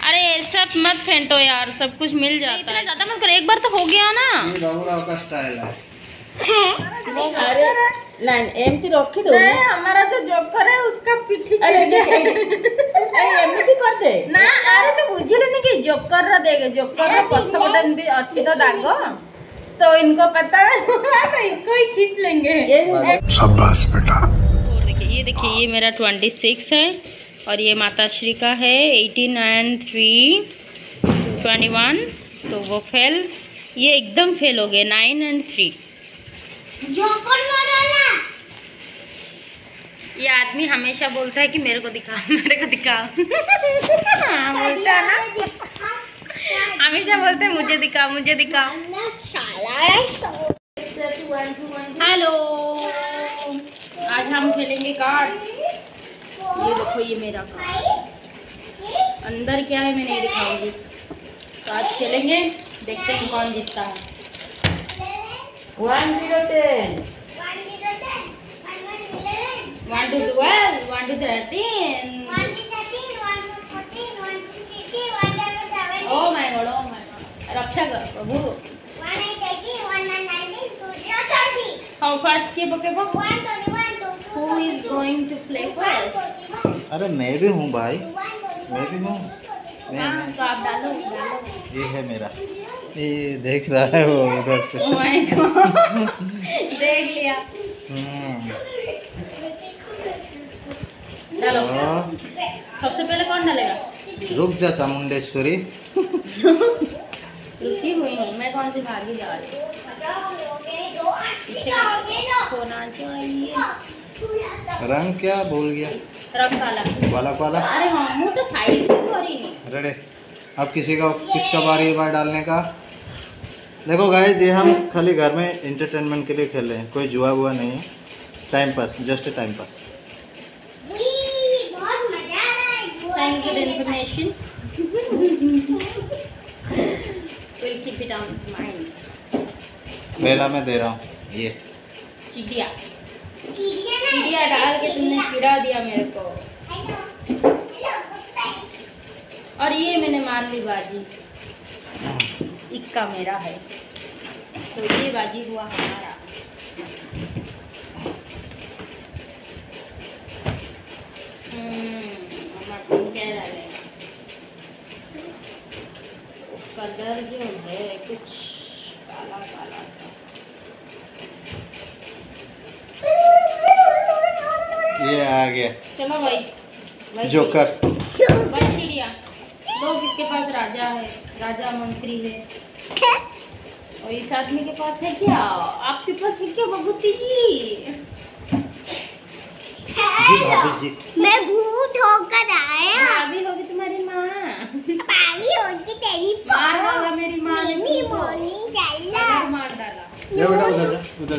अरे सब मत फेंटो यार सब कुछ मिल जाता इतना ज़्यादा मत करो एक बार तो हो गया ना। ये का स्टाइल है। अरे एम की रखी दो। नहीं हमारा जो उसका पिट्ठी अरे एम की कर दे। ना अरे तो बुझिलनी कि जोकर देगे जोकर तो दाग। तो इनको पता है हाँ, तो इसको ही खींच लेंगे। शाबाश बेटा। तो देखिए ये देखिए ये मेरा 26 है। और ये माता श्री का है eighteen and three twenty one तो वो फेल। ये एकदम फेल हो गए नाइन एंड थ्री ये आदमी हमेशा बोलता है कि मेरे को दिखा मेरे को दिखा बोलता है ना। हमेशा बोलते हैं, मुझे दिखा मुझे दिखा हेलो। आज हम खेलेंगे कार्ड ये देखो ये मेरा कार्ड अंदर क्या है मैं नहीं दिखाऊँगी। तो आज खेलेंगे देखते हैं कौन जीतता है। One zero ten one two twelve one two thirteen oh my god oh my god रक्षा कर प्रभु। हाउ फास्ट किए पके who is going to play first अरे मैं भी हूँ भाई। मैं भी हूँ। मैं, हाँ मैं तो आप डालो डालो। ये है मेरा। ये देख रहा है वो उधर से। गॉड देख लिया। हम्म, डालो। सबसे पहले कौन डालेगा? रुक जा चामुंडेश्वरी। रुकी हुई हूँ। मैं कौन सी भागी जा रही हूँ? चाहिए रंग क्या? भूल गया। वाला वाला? अरे हाँ मुँह तो साइज़ कर ही नहीं। रेडे अब किसी का किसका बारी बार डालने का? देखो गाइस ये हम खाली घर में इंटरटेनमेंट के लिए खेल रहे हैं। कोई जुआ हुआ नहीं है। Time pass just time pass. पहला मैं दे रहा हूँ ये। चिड़िया? चिड़िया डाल के तुमने चिड़ा दिया मेरे को। और ये मैंने मान ली बाजी। इक्का मेरा है। तो ये बाजी हुआ हमारा। हम्म, कलर जो है कुछ आ गया चलो भाई जोकर। भाई चिड़िया लोग इसके पास राजा है? राजा मंत्री है। और इस आदमी के पास है क्या? आपके पास है क्या बबूती जी? जी मैं भूत होकर आया। भाभी होगी तुम्हारी माँ। पानी होगी तेरी मार डाला मेरी माँ ने। मोनी कलर मार डाला। उधर जा उधर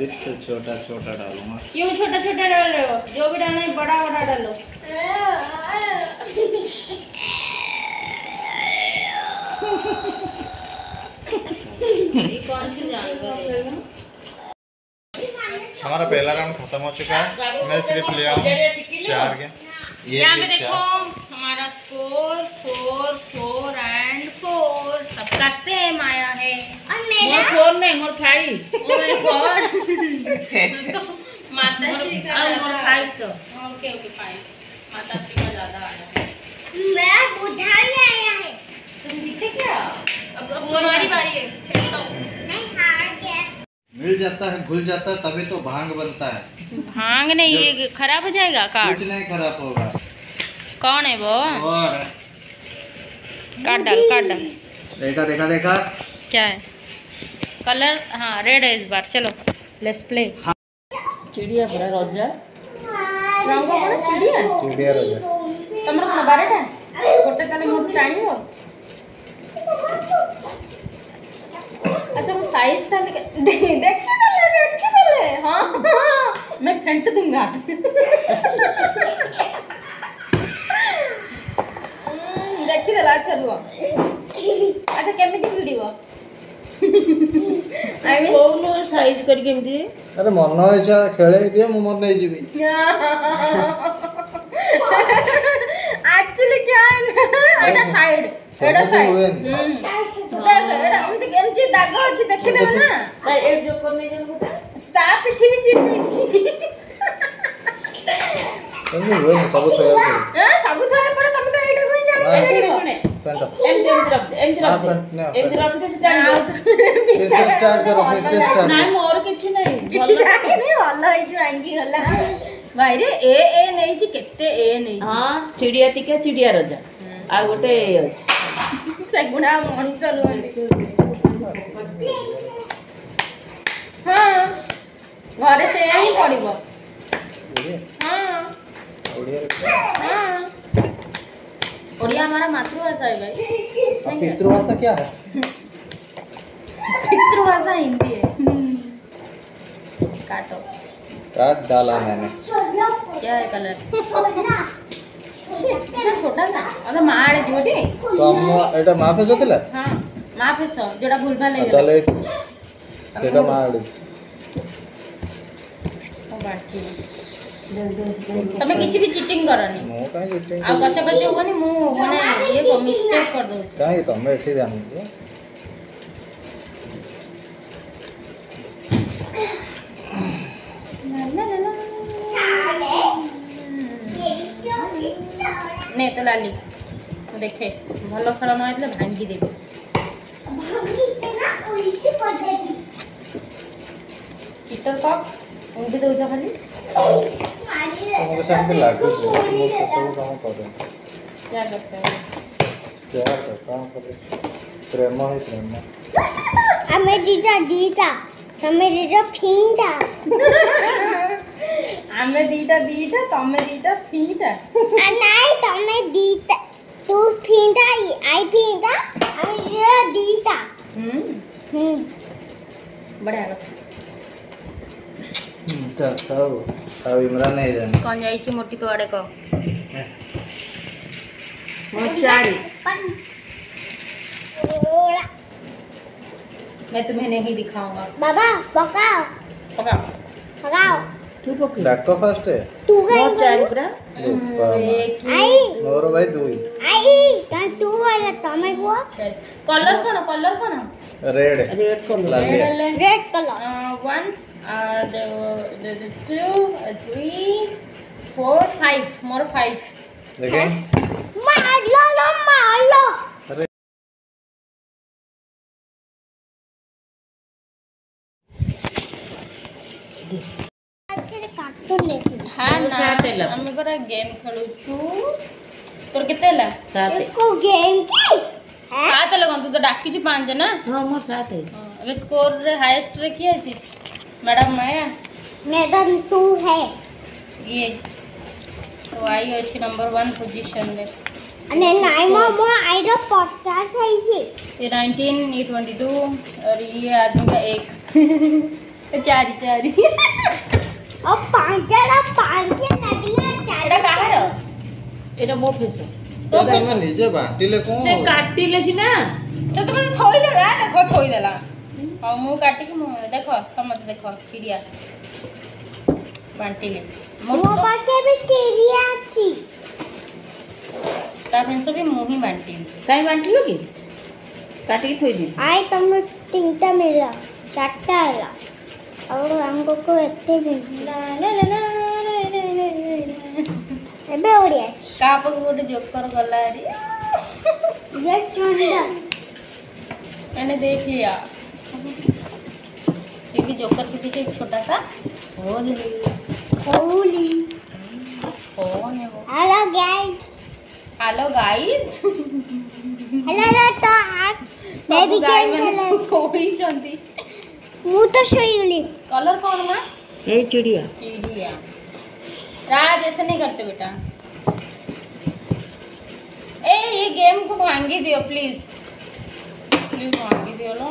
फिर से छोटा छोटा डालूँगा। क्यों छोटा छोटा डाल रहे हो? जो भी डालना है बड़ा बड़ा डालो। है? हमारा पहला राउंड खत्म हो चुका है। मैं सिर्फ़ ले आऊँ चार के। ये भी देखो चार। मोर फ़ोन में मोर खाई। ओए गॉड माता श्री का मोर तो। ओके ओके माता श्री का आया। मैं बुधाई आया है। तुम दिखे क्या? अब अब बारी है। तो। मिल जाता है घुल जाता है तभी तो भाँग बनता है। भाँग नहीं ये खराब हो जाएगा कार्ड कुछ नहीं खराब होगा। कौन है वो? और काट डाल काट डाल। देखा देखा देखा। क्या है? कलर हाँ रेड है इस बार चलो लेट्स प्ले हाँ। चिड़िया पूरा रोजा। रंग पूरा चिड़िया। चिड़िया रोजा। तमर कोन बारेटा गोटे ताले मोर टाणियो अच्छा वो साइज़ ताले देखी देले देखी देले। हाँ हाँ। मैं फेंट दूँगा। हम्म, देखी देला अच्छा रुआ। अच्छा केमिति भिड़िबो କହୁନୁ ସାଇଜ କରି କେମିତି ଆରେ ମନ ଇଚ୍ଛା ଖେଳେଇ ଦିଅ ମୁଁ ମନେ ହେଇଯିବି ଆକ୍ଚୁଆଲି କ୍ୟାନ୍ ଏଟା ସାଇଡ ଏଟା ସାଇଡ ଦେଖ ଏଟା ଏମିତି କେମିତି ଦାଗ ଅଛି ଦେଖିଦେବେ ନା ଏ ଯୋଉ କମେଇ ଦେବୁ ତା ପିଠି ବି ଚିହ୍ନିଛି ସବୁ ଥୟ ସବୁ ଥୟ ପଡେ ତମେ ତ ଏଇଟା କହି ଜାଣିପାରିବ ଶୁଣେ पेंट ଏମିତି ଏମିତି ରଖିଦେ ଏମିତି ହଁ, ରଖିଦେ ପେଣ୍ଟ- ନିଅ, ଏମିତି ପେଣ୍ଟ। ରଖିଦେ ସେଟା फिर से स्टार्ट करो फिर से स्टार्ट ନାଇଁ करो ମୋର କିଛି ନାହିଁ ଭଲ ଭଲ ହେଇଛି ଭାଙ୍ଗି ଗଲା ଭାଇରେ ଏ ଏ ନେଇଛି କେତେ ଏ ନେଇଛି ହଁ ଚିଡ଼ିଆ ଟିକେ ଚିଡ଼ିଆ ରଜା ଆଉ ଗୋଟେ ଏ ଅଛି ସେଗୁଡା ମଣିଷ ନୁହନ୍ତି ହଁ ଘରେ ସେଇଆ ହିଁ ପଡିବ ହଁ ଓଡ଼ିଆରେ ହଁ उड़िया हमारा मातृभाषा है भाई। पितृभाषा क्या है? पितृभाषा हिंदी है। काटो। काट डाला मैंने। क्या है कलर? कितना छोटा था। अगर मार जोड़े। तो हम तो एटा माफे जोतिले हाँ माफे सो जोड़ा भूलभा ले तले एटा। मार ओ बाटी ତମେ କିଛି ବି ଚିଟିଂ କରନି ମୁଁ କାହିଁ ଚିଟିଂ ଆଉ ଗଛ ଗଛ ହବନି ମୁଁ ମାନେ ଇଏ ମିଷ୍ଟେକ୍ କରିଦେଉଛି କାହିଁକି ତମେ ଏଠି ଜାଣିଛ নে তো লালি দেখে ভালো খেলা না হইলে ভাঙ্গি দেবে চিতর কপ উঙ্গি দেউছ খালি ତମକୁ ସେମିତି ଲାଗୁଛି ମୁଁ ସେସବୁ କାମ କରେ ଯା ଦରକାର ଯାହା କର, କାମ କରେ ପ୍ରେମ ହିଁ ପ୍ରେମ ଆମେ ଦିଟା ଦିଟା ତମେ ଦିଟା ଫିଟା ଆମେ ଦିଟା ଦିଟା ତମେ ଦିଟା ଫିଟା ନାଇଁ ତମେ ଦିଟା ତୁ ଫିଟା ଆଇ ଫିଟା ଆମେ ଦିଟା ଦିଟା ହୁଁ ହୁଁ ବଢ଼ିଆ କଥା ખાવ ખાવ ઇમરાન નહીં રહે કોણ જાય છે મોટી તો આડે કહો મોચાડી मैं तुम्हें नहीं दिखाऊँगा बाबा पकाओ पकाओ पकाओ तू पकी डाको फ़र्स्ट है तू गई चार पूरा एक आई मोर भाई दुई आई ता तू वाला तमे को कलर कोन colour cone red red colour red colour 1 and two the, four five more five দেখেন মারলো মারলো हाँ ना आम परा गेम खेलुचु तोर केते होला 7 गेम की 7 लगन तो डाकी ना हाँ मोर सात स्कोर हाएस्ट हाईएस्ट रे की अछि मैडम है मैडम टू है ये તો આવી છે નંબર વન પોઝિશન લે અને નાઈમાં મો આઈડો પચાસ હોય છે એ નાઇન્ટીન એ ટ્વેंटी टू और ये आदमी का एक चार चार और पाँच और पाँच लगना चार एटा काहरो एटा मो फेस તો તમે નીચે બાટીલે કોણ સે કાટીલે છે ને તો તમે થોઈ દેલા દેખો થોઈ દેલા ହଉ ମୁଁ କାଟିକି ମୁଁ ଦେଖ ସମସ୍ତେ ଦେଖ ଚିଡ଼ିଆ ବାଣ୍ଟିଲେ ମୋ ପାଖରେ ଚିଡ଼ିଆ ଅଛି ତା ପାଇଁ ସବୁ ମୁଁ ହିଁ ବାଣ୍ଟିବି କାହିଁ ବାଣ୍ଟିଲୁ କି କାଟିକି ଥୋଇଦେବି ଆଇ ତମର ତିନିଟା ମିଳିଲା ଚାରିଟା ହେଲା ଆଉ ଆମକୁ ଏତେ ଏବେ ଓଡ଼ିଆ ଅଛି କାହା ପାଖକୁ ଗୋଟେ ଜୋକର ଗଲା ହାରି ମାନେ ଦେଖିଆ ये जोकर के पीछे एक छोटा सा होल है। होल हाँ, कौन है वो। Hello guys hello guys hello तो आज बेबी भी मैंने सो ही चंदी। मु तो सोई गली कलर कौन माँ? ये चिड़िया। चिड़िया। राज ऐसे नहीं करते बेटा। ए ये गेम को भांगी दियो प्लीज़ प्लीज़ भांगी दियो लो।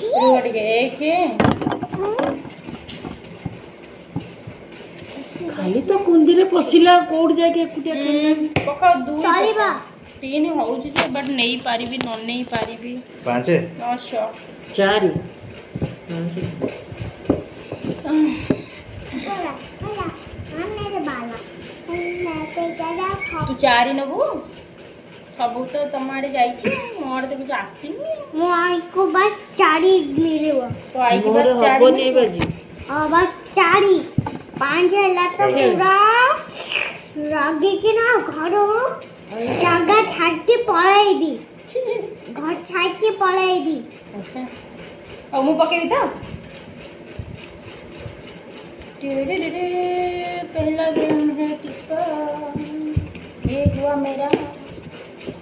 ಇದು ಅಡುಗೆ ಏಕೆ ଖାଲି ତ କୁନ୍ଦିରେ ପଶିଲା କୋଉଠି ଯାଇକି ଏକୁଟିଆ ପଖାଳ ଦୁଇ ତିନି ହଉଛି ଯେ ବଟ୍ ନେଇପାରିବି ନ ନେଇପାରିବି ପାଞ୍ଚ ନଅ ଛଅ ଚାରି ତୁ ଚାରି ନେବୁ ସବୁ ତ ତମ ଆଡ଼େ ଯାଇଛି ମୋ ଆଡ଼େ ତ କିଛି ଆସିନି ମୋ ଆଈକୁ ବାସ୍ ଚାରି ମିଳିବ ତ ଆଇକି ମୋର ବାସ୍ ଚାରି ହବନି ଏ ମିଳିବ। ବାଜି ଆଉ ବାସ୍ ଚାରି ପାଞ୍ଚ ହେଲା ତ ପୁରା ରାଗିକି ନା ଘର ଜାଗା ଛାଡ଼ିକି ପଳେଇବି ଘର ଛାଡ଼ିକି ପଳେଇବି अच्छा और मुंह पकेबी तो टिरिरिरिरि, पहला गेम है टिक्का ये हुआ मेरा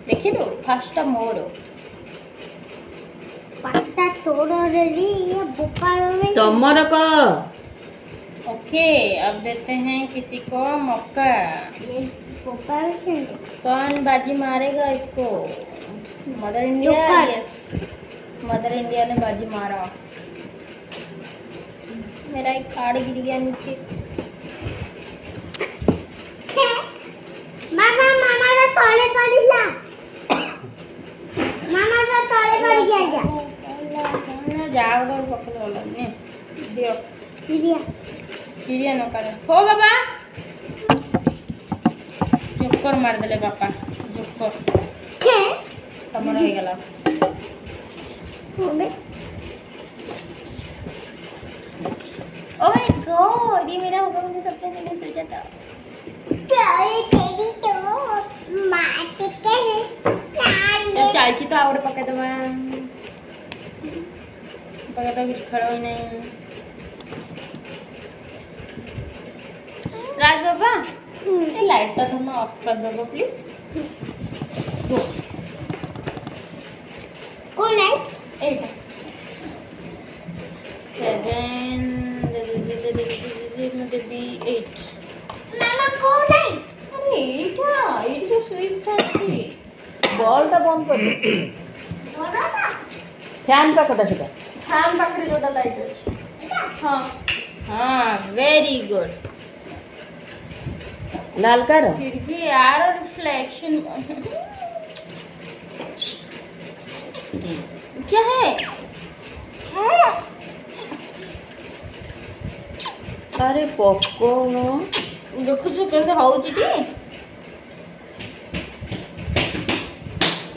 ଦେଖିଲୁ ଫାର୍ଷ୍ଟଟା ମୋର ପାଟା ତୋର ରେଡି ବୋପାଳରେ ତମର କ ओके अब देते हैं किसी को मौका ବୋପାଳ कौन बाजी मारेगा इसको mother India joker. Yes mother India ने बाजी मारा मेरा एक कार्ड गिर गया नीचे ମାମା ମାମାର ତଳେ ପଡ଼ିଲା ମାମାର ତଳେ जाओ पकड़ो ने दियो चिड़िया चिड़िया न करे हो बाबा जोकर मार देले बापा जोकर के तमर हो गेला ओ माय गॉड ये मेरा होगा मैंने सपने में नहीं सोचा था क्या ये तेरी तो मारते हैं। तो चालची तो आवड पकायदवा पकायदा कुछ खड़ा ही नहीं। राज बाबा ये लाइट का तुम ऑफ़ कर दो प्लीज़ ऑन कर फ़ैन पकड़ा छोटा फ़ैन पकड़े छोटा लाइट। हाँ। हाँ वेरी गुड लाल कर। फिर भी यार और रिफ्लेक्शन क्या है? अरे पॉपकॉर्न देखु कैसे होची टी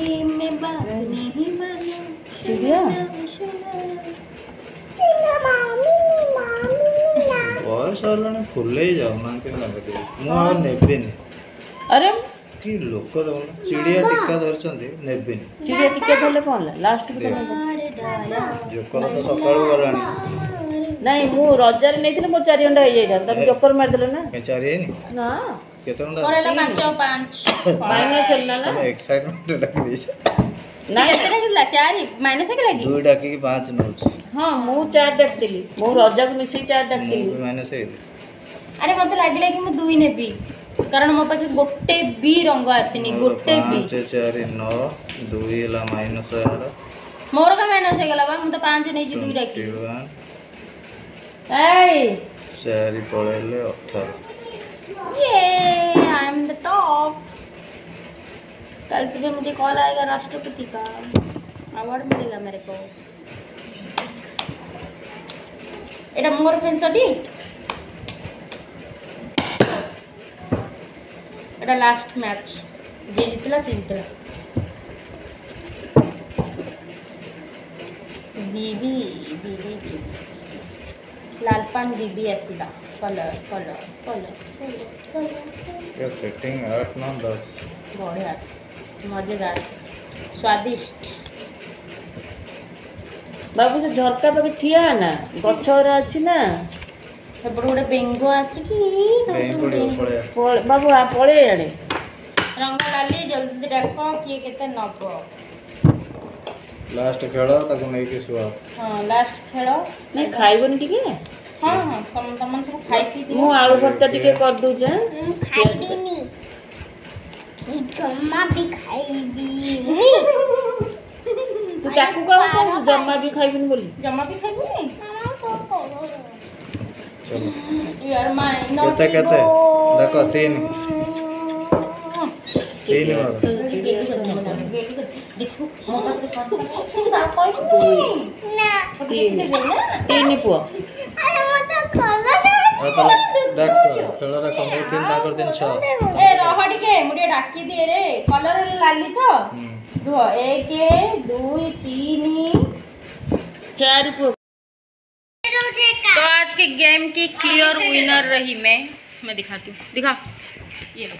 ये मैं बात नहीं मानू चिड़िया বয়স হলে ফুলেই যাও না কেন লাগে মু আর নেবেনি আরে কি লোক দেখুন চিড়িয়া টিকা ধরছেন নেবেনি চিড়িয়া টিকা ধরলে কোন লাস্ট কে জোকর তো সকালু গলানি নাই মু রজারে নেইছিলে মো চারি ঘন্টা হয়ে যাইতা তুমি জোকর মারিদেলে না চারি না કેતોંડા કોરેલા પાંચ પાંચ માઇનસ ચલ્લાલા એક્સાઇટમેન્ટ લાગી છે ના કેતે લાગલા ચારી માઇનસ કે લાગી દુઈ ડાકી કે પાંચ નહો હા હું ચાર ડાકતીલી હું રજાક મિશી ચાર ડાકતીલી માઇનસ હે અરે મને લાગલા કે હું દુઈ નેબી કારણ મો પાસે ગોટે બી રંગ આસીની ગોટે બી 5 4 9 2 એલા માઇનસ આર મોર કા માઇનસ હે ગલા બા હું તો પાંચ નહી જી દુઈ ડાકી એય ચારી પળેલે 18 ये आई एम द टॉप कल सुबह मुझे कॉल आएगा राष्ट्रपति का अवार्ड मिलेगा मेरे को এটা মোর পেন্সটি এটা লাস্ট ম্যাচ যে জিতলা সে জিতলা দিদি দিদি দিদি લાલ પાન દીદી આસીલા કલર કલર કલર ये सेटिंग आठ नौ दस बढ़िया मजेदार स्वादिष्ट बाबू से झरका पाखे ठिया ना गछ गुरा अच्छी ना ସେପଟୁ ଗୋଟେ ବେଙ୍ଗ ଆସିକି ବାବୁ ପଳେଇ ଆଡ଼େ ରଙ୍ଗ ଡାଲି ଜଲ୍ଦି ଡାକ କିଏ କେତେ ନେବ ଲାଷ୍ଟ ଖେଳ ତାକୁ ନେଇକି ଶୁଆ ହଁ ଲାଷ୍ଟ ଖେଳ ନାଇଁ ଖାଇବନି ଟିକେ ହଁ ହଁ ତମମାନେ ସବୁ ଖାଇ ପିଇ ମୁଁ ଆଳୁ ଭର୍ତ୍ତା ଟିକେ କରିଦେଉଛି ମୁଁ ଖାଇବିନି ଜମା ବି ଖାଇବିନି ତୁ ତାକୁ କଣ କହୁଛୁ ଜମା ବି ଖାଇବିନି ବୋଲି ଜମା ବି ଖାଇବୁନି କେତେ କେତେ ଦେଖ ତିନି ତିନି ତିନି ତିନି ପୁଅ ଆରେ ମତେ କଲର ଆଉ ତାହେଲେ ଦେଖ ଖେଳରେ କମ୍ପ୍ଲିଟ୍ ତିନି ତାଙ୍କର ତିନି ଛଅ ଏ ରହ ଟିକେ ମୁଁ ଟିକେ ଡାକି ଦିଏ ରେ କଲର ଲାଲି ତ ହୁଁ ରୁହ ଏକ ଦୁଇ ତିନି ଚାରି ପୁଅ तो आज के गेम की क्लियर विनर रही मैं मैं दिखाती हूँ दिखा ये लो